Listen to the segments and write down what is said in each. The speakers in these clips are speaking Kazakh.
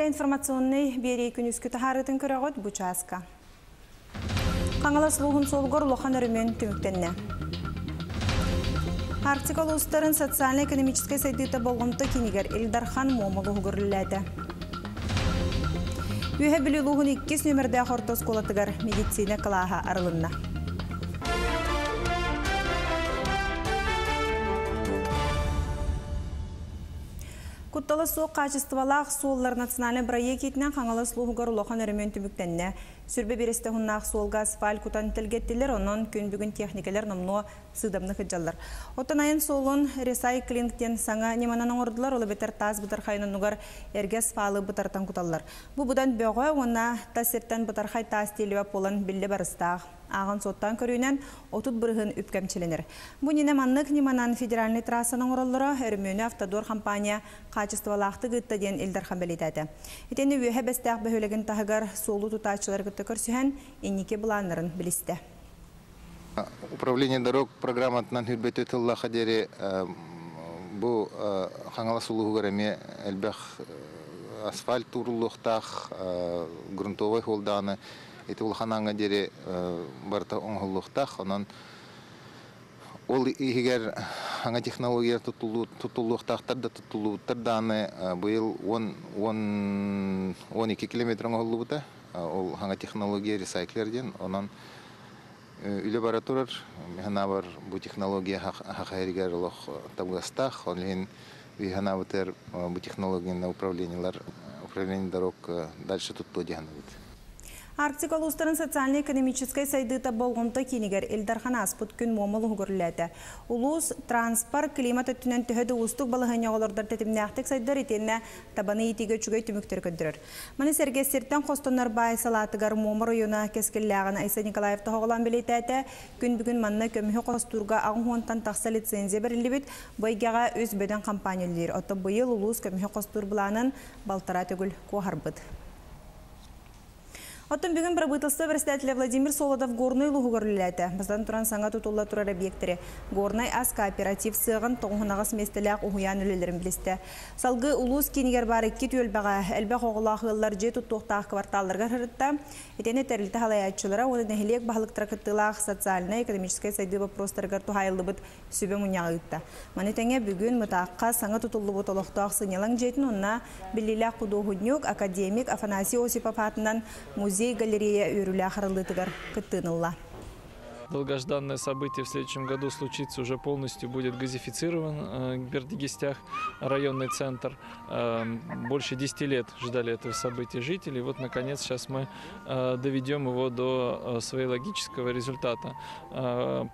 Центра информационный берей күнүскү тахарытын көрөгөт Бучаска. Қаңалас луғын солғыр лохан өрімен түміктенне. Арктика ұлыстарын социально-экономической сайдыта болғымты кенегер Илдархан Момалы ғығырләді. Үйе білі луғын 2 нөмірді қортос қолатығар медицина қылаға арылынна. Кутталы суық качестволақ суоллар национальный проектінен қаңалы слуғығыр лоқан өрімен түміктенне. Сүрбе бересті ғыннақ суолға асфаль кутан тілгеттілер, онын күн бүгін техникалер номно сыдамны хыджалар. Оттан айын солын ресайклингтен саңа неманан оңырдылар, олы бетер таз бұтар қайнынуғар әргес фалы бұтартан куталар. Бұ бұдан бөғі, ona тасерттен бұтар қай таз телеуі полын білі барыстақ ағын соттан көрүүнен отут бұрығын үпкәмчеленер. Бұ нене маннык неманан федеральный трассаның ороллары өрмөні автодор компания качестволақты гытта ден Илдар Хамбелитәді. Етені өйе бәстәқ бөхөлеген тағығар солу тұтачылар гытта көрсіген енеке бұланларын білісті. Управление дорог программатынан хүрбеті тылла қадері бұл қаңала сулуғыгараме әлбәқ асфальт турулуқтақ, грунтовой холданы, эти улханаңа дере барта оңғыллықтақ, онан ол игер аңа технология тутулуқтақтар да тутулуттар даны быйыл 12 километр оңғыллы бұта, ол аңа технология ресайклерден, онан үлі бара турар, механа бар бу технология хақайригер олық табғастақ, онлин вихана бутер бу технологияны управлениялар управление дорог дальше тутту дегені будет. Арктика ұлыстарын социально-экономической сайдыта болғымты кенегер Элдархан Аспут күн момыл ғырыләді. Улус транспорт климат өттінен түхеді ұстық балығын яғылырдар тәтімнәқтік сайдар етеніне табаны етеге чүгей түміктер көндірір. Маны сәргестерден қостонар бай салатығар момыр ойына кескілләғын Айса Николаев тағылан білетәті күн бүгін манны көмігі қостурға ағын хуантан тақса лицензия берілі бит бойгаға өз бөден компаниялер. Оты бұйыл улус көмігі қостур бұланын балтара түгіл қоғарбыд. Оттон бүгін правительство председателя Владимир Солодов горный луғығырліләті. Бізден тұран саңа тұтулла тұрар объекттері. Горный ас кооператив сығын тоғынағыз местеләқ ұғыян өлелерін білісті. Салғы улус кенігер бары кет өлбәға әлбәқ оғылақылар же тұттуқтақ кварталларға хырытта. Етені тәрілті халаятчылара оны нәхілек бағылық тракыттылақ социально-экономической сайды вопростарғар тұхайлы бұд сөбе мұняғытта. Маны тәңе бүгін мұтаққа саңа тұтулы бұд олықтақ сынелаң жетін онына академик Афанасий Осипов атынан музей музей-галерея үйрүлі ақырылытығар күттінылла. Долгожданное событие в следующем году случится, уже полностью будет газифицирован э, Бердигестях, районный центр. Э, больше 10 лет ждали этого события жители. Вот, наконец, сейчас мы э, доведем его до своего логического результата.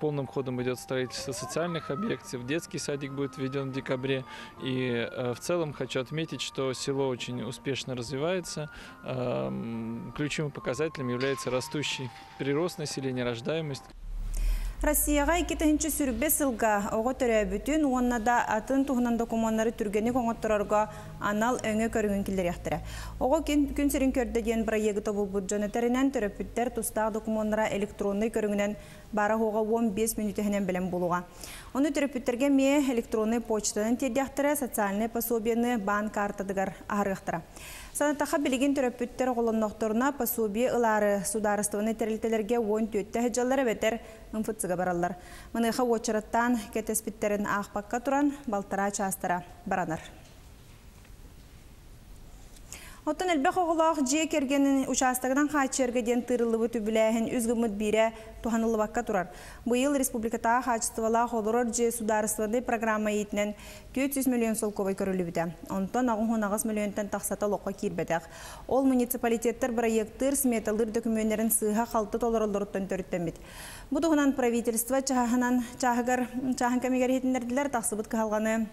Полным ходом идет строительство социальных объектов, детский садик будет введен в декабре. И в целом хочу отметить, что село очень успешно развивается. Ключевым показателем является растущий прирост населения, рождаемость. Россияға 2-ші сүрбе сылға оғы түрі бүтін, онна да атын туғынан документары түргені қоңыттырарға анал өңі көріңін келдер яқтыры. Оғы күн сірін көрді ден проекті бұл бұджаны тәрінен түріпіттер тұстағы документтара электронный көріңінен бары оға 15 минутығынан білім болуға. Оны түріпіттерге ме электронный почтадан тердяқтыры социальный пособияны банк ағырғықтыра. Санатаха билигин төрөпүттер оголоннокторуна пособие ылары сударыстываны терилтелерге он төттө хеджаллары бетер ымфытсыга бараллар. Мыныха очараттан кетеспиттерин ақпаққа туран балтара частара баранар. Оттан әлбәқ оғылақ же кергенін участагынан қачерге ден тырылыбы түбіләхін үзгіміт бире туханылы баққа тұрар. Бұйыл республиката қачыстывала қолырыр же сударыстыванды программа етінен 400 миллион сол көбай көрілі біді. Онтан ағын 19 миллионтан тақсата лоққа. Ол муниципалитеттер проекттыр сметалыр документтерін сыға қалты толырылырыттан төріттен бит. Бұдығынан правительство чағынан чағығар чағын кәмегер етіндерділер тақсыбыт қалғаны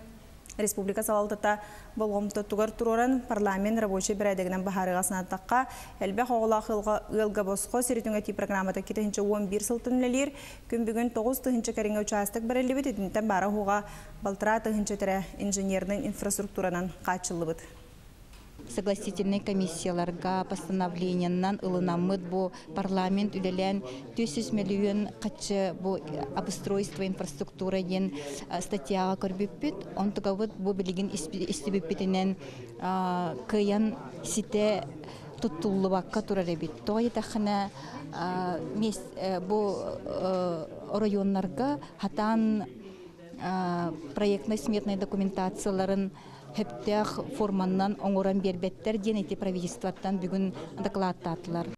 Республика салалтыта болғымты тугар туроран парламент рабочий бірәдігінен бахарыға сынаттаққа әлбәқ оғылақ ылға босқо сиритүңе ти программата кетінші 11 сылтын күн бүгін 9 тұхынчы кәріңе участық бірәлі едінтен бары хуға балтыра тұхынчы тірі инженердің инфраструктуранан қачылы біт. Согласительный комиссияларга постановлениянан ылынаммыт бу парламент үлелен 200 миллион качы бу обустройство инфраструктура ден статьяга көрбүппүт. Онтугабыт бу билигин истибиппитинен кыян сите туттуллубакка турар эбит тоҕо етахына бу районнарга хатан проектной сметной документацияларын хөптәх форманнан оңоран бербеттер ден эти правительствоттан бүгүн докладтатылар.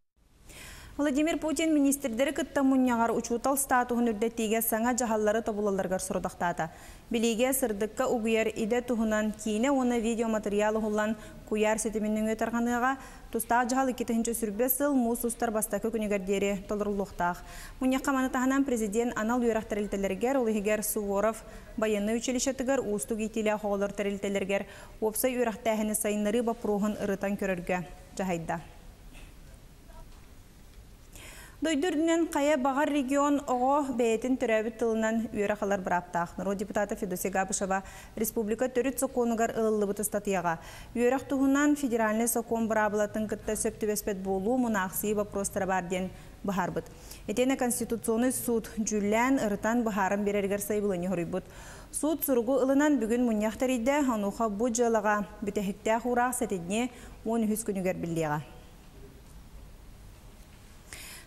Владимир Путин министрдері кытта мұнияғар учутал статуын үрдеттеге саңа жағалары табулаларғар сұрдақтады. Білеге сырдыққа ұғыяр иде тұхынан кейіне оны видеоматериалы ғылан куяр сетімінің өтарғаныға тұста жағалы кетігінші сүрбе сыл мұс ұстар бастақы күнігердері толырылуқтақ. Мұнияққа манытағынан президент анал үйрақ тәрілтелергер, олығығер Суворов баяны училищетігер ұстық етілі қоғылыр тәрілтелергер, опсай үйрақ тәхіні сайынлары бапруғын ұрытан көрірге жағайда. Дойдурдунен қая бағар регион оғы бәйтін түрәбіт тылынан үйері қалар бұраптақ. Нұру депутаты Федосия Габышева республика түріт соқонығар ылылы бұты статияға. Үйерек тұғынан федеральный соқон бұрабылатын күтті сөптібеспет болу мұнақсы вопростары бар ден бұхар бұд. Етені Конституционный суд жүллән ұрытан бұхарын берергер сайбылыны ғырый Суд сұрғы ылынан бүгін мұнияқтарыйды ануға бұд жылыға бүтәхіктә құрақ сәтедіне 10 күнігер білдеға.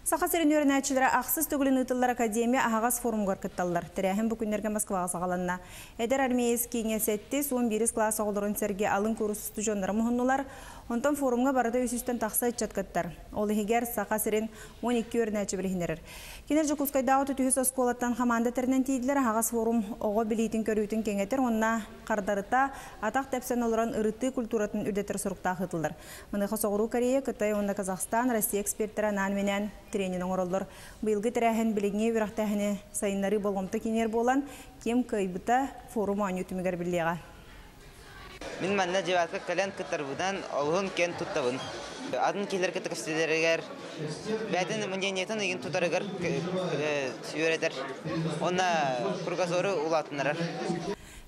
Сақасырын өрінәтшілері ақсыз түгілін ұтылар академия ағағас форумғар күтталылар. Тірәхін бүкіндерге Москваға сағаланна. Әдер армейес кеңесетті сон 1 класс оғылырын сәрге алын көрісісті жонлары мұхыннулар. Онтан форумға барада өсістен тақса чаткаттар. Ол егер сақасырын 12 өрінәтші білігінерір. Кенер жүкускайда ауты түйіс осколаттан хаманда тәрінен тейділер ағас форум оғы білейтін көрійтін кеңетер, онна қардарыта атақ тәпсен олыран ұрыты культуратын үрдетір сұрықта қытылдар. Мұны қосоғыру Корея, Қытай, онда Қазақстан, Россия эксперттері нан менен тренинг оңырылдыр. Бұйылғы тірәхін білігіне үрақтәхіне сайынлары болғымты кенер болан, кем кайбыта форум өтімігер білдеға. Мин манна жеватка кален кытарбудан олгун кен туттабын. Адын келер кытык стилергер. Бәден мнениятын еген тутарыгар сүйөретер. Онна кургазоры улатынарар.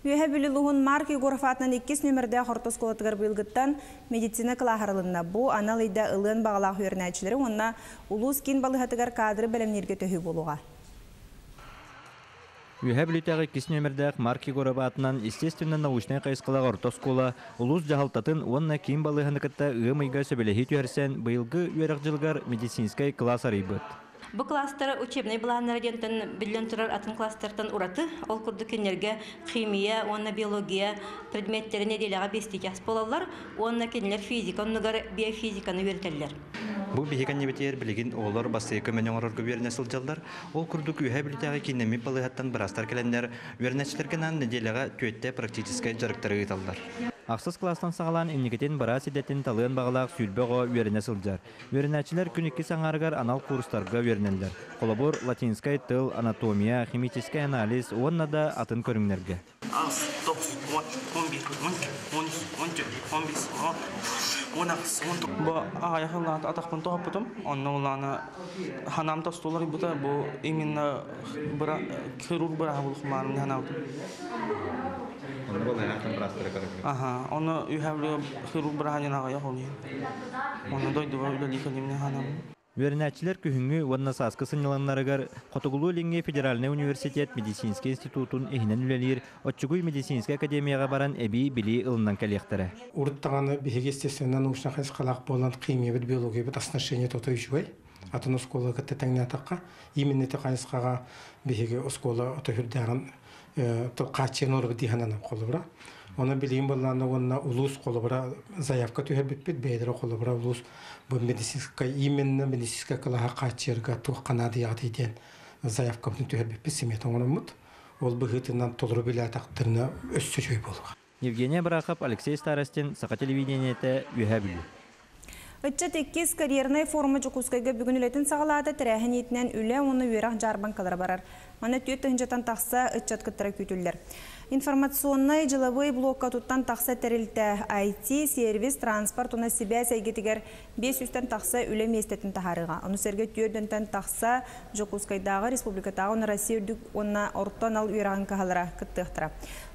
Үйе білілуғын Марк Егоров атынан 2 нөмірді қортос колотығыр бұйылғыттан медицина қылағарылына бұ анал үйді ұлын бағалақ үйернәчілері онына ұлыс кен балығатығар кадры бәлемнерге төхі болуға. Үйе білітәғі кес нөмірдәқ Марк Егоров атынан естественно научная қайысқылақ ортоскола ұлыс жағалтатын онына кейін балығанықытта ұғы мұйға сөбелехи түйерсен бұйылғы үйеріқ жылғар медицинскай класс арайбыт. Бу класстар учебный планнар дентен билен турар атын класстартан ураты ол курду кенерге химия, онна биология предметтерине делага бести час болалар, онна кенлер физика, оннугар биофизиканы үйрөтеллер. Бу биһиган небетер билигин олар бастыйкы менен орор губерния сылжалдар. Ол курдук үйе билитәге кинеми балыгаттан барастар келендер, үрнәчләргә неделяга төттә практическая жарыктары италдар. Ақсыз класстан сағалан иннигетен бара сидетін талыын бағалақ сүлбеғо үйеріне сылжар. Үйерінәчілер күніккі саңарғар анал курстарға үйерінелдер. Қолабор латинскай тыл, анатомия, химический анализ, онна да атын аяхыллат ханам бута именно хирург бара булх марын ханавтым. Ага, оны үйхәвле хирург бара ханина гая холни. Оны дойду ва үлели калимне ханам. Үйерінәчілер күхіңі онна сасқы сыныланларығар Қотығылу Ленге Федеральный университет медицинский институтын ehinen үлелер Отчугуй медицинский академияға баран әбі білі ылынан кәлектірі. Урыттағаны бігі естественно научна қайсы қалақ болан қимия біт биология біт оснащение тотой жуай. Атын оскола кітті тәңне атаққа. Именно те қайысқаға бігі оскола қачен оры біт диханана қолы бұра. Оны білейін болғаны онна улус қолы бұра заявка түйер бітпет бейдері қолы бұра улус bu медицинска именно медицинска кылаха качерга тухканады ягдиден заявка бүтүн түйер биппе семет оңономут ол быгытынан толру биле тактырына өссө жой болуга Евгения Брахов, Алексей Старостин, Сақа телевидениеті үйә білу. Үтчі теккіз карьерный форумы жүкускайға бүгін үлетін сағалады тірәхін етінен үлі оны үйрақ жарбанкалар барар. Оны түйет тахынчатан тақса ытчат кыттара күтілдер. Информационный жыловой блокка туттан тақса тәрілті IT, сервис, транспорт, оны себя сәйгетігер 500-тен тақса үлі местетін тахарыға. Оны сәрге түйедінтен тақса Жокускайдағы республикатағы оны Россия үрдік оны орттан ал үйраған кағалара кыттықтыра.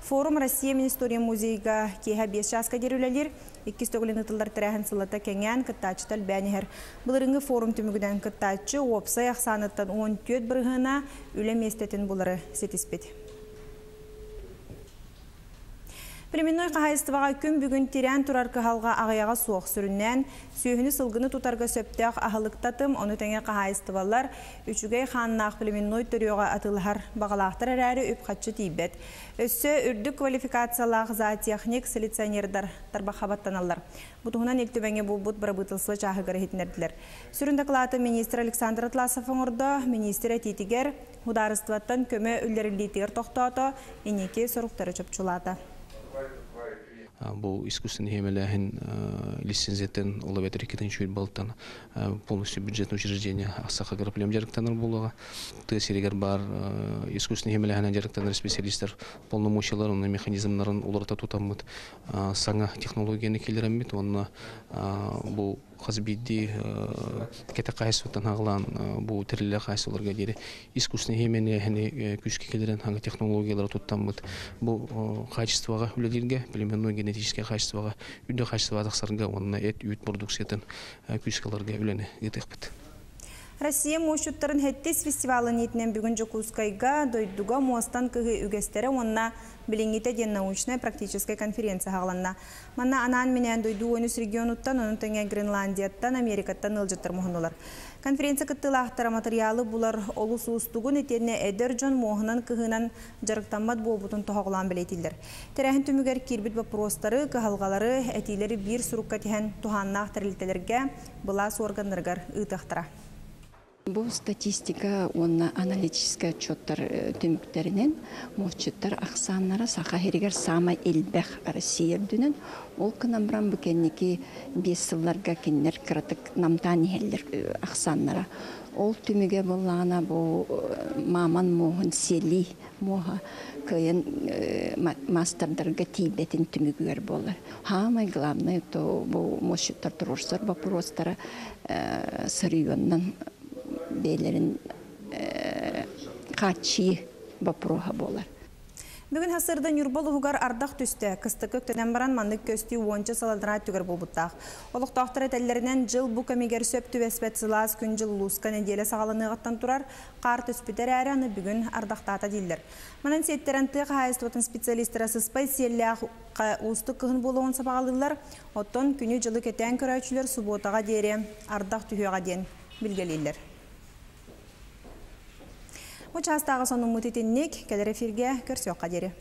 Форум Россия Министория музейга кейха 5 жасқа дерулелер, 2 ытылдар тірәхін сылата кәңән кыттачытал бәнігер. Бұлырыңғы форум түмігіден кыттачы опсай ақсаныттан 10 түйет бірғына үлі местетін бұлары сетіспеді. Племенной қағайыстываға күн бүгін тирән тұрар кыхалға ағаяға суық сүріннән, сүйіні сылғыны тұтарға сөптәқ ағылықтатым, оны тәңе қағайыстывалар, үчігей ханнақ племенной түріоға атылғар бағалақтыр әрәрі үп қатшы тейбет. Өссі үрдік квалификациялақ за техник селекционердар тарбақабаттаналар. Бұтығынан елтібәңе бұл бұт бір бұтылсылы чағы көрігетінерділер. Сүрін доклады министр Александр Атласов оңырды, министр әтетігер, Хударыстываттан көмі үллерілдейтігер тоқтауды, енеке сұрықтары чөпчулады бұл искусственный хемеләһин лицензиятен ола бәтер икетен чуйт балтан полностью бюджетное учреждение асаха проблем жарыктаныр булуга ты серегер бар искусственный хемеләһин жарыктаныр специалисттер полномочияларын механизмнарын уларта тутаммыт саңа технологияны келереммит онна бұл хазбидди кете кайсытан аглан бу тириле кайсыларга дире искусственный хемени хени күчкө келерен ханга технологиялар туттаммыт бу качествога үлелерге племенной генетическое качествога үйдө качество адаксарга онна эт үйт продукциятын күчкаларга үлене гетекпит Россия мушуттарын хеттес фестивалы нетінен бүгін Жокускайга дойдуга муастан кығы үгестері онна білінгеті ден научная практическая конференция хағыланна. Манна анан менен дойду ойнус регионуттан, оның тәңе Гренландияттан, Америкаттан ылжыттыр мұхынулар. Конференция кыттылақтара материалы бұлар олу суыстугун етене әдер жон моғынан кығынан жарықтанмат болбутын тоғылан білетілдер. Тәрәхін түмігер кирбит вопростары, кығалғалары, әтилері бір сұрыққа тіген туханнақ тәрілтелерге бұлас органдаргар ұйтақтыра. Бұл статистика онна аналитическая отчеттар түміктерінен мовчуттар ақсаннара сақа херигер сама элбэх Россия дүнен ол кынамран бүкенники бес сылларга киннер кратык намтан хеллер ақсаннара ол түміге боллана бұл маман моғын сели моға кыйын мастердарга тибетин түмүгүер болар. Хамай главное то бұл мошуттар турурсар вопростара сырыйоннан бейлерин качи бапроха болар. Бүгін хасырдан юрбол угар ардақ түсті, кысты көктенен баран мандық көсті уончы саладыра түгір болбуттақ. Олықтақтыр әтәлерінен жыл бұ көмегер сөп түвеспет сылас күн жыл луска неделе сағалынығаттан тұрар, қар түспетер әрі аны бүгін ардақтата дейділер. Манан сеттерін тұйық хайыстуатын специалистері сыспай селлях ұсты күхін болуын сапағалылар, оттон күні жылы кетен көрәчілер субботаға дере ардақ түхеға ден білгелейлер. Участағы соның мұтетіннек кәлер эфирге көрсеуққа дере.